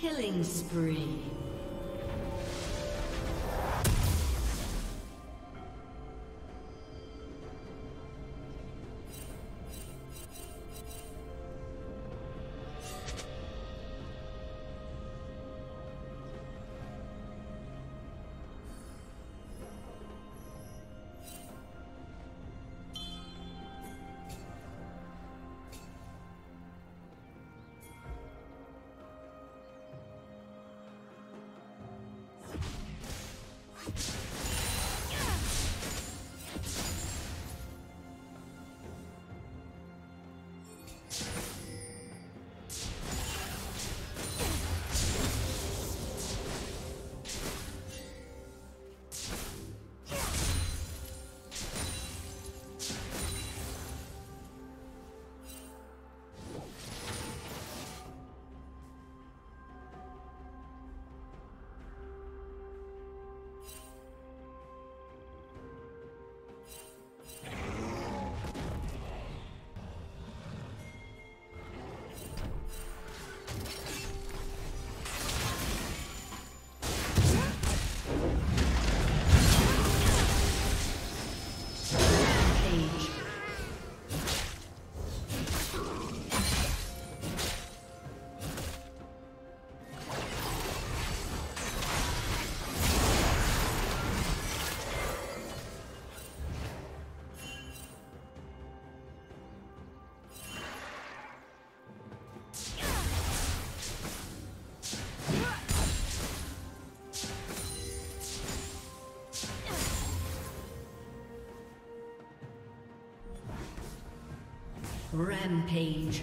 Killing spree. Rampage.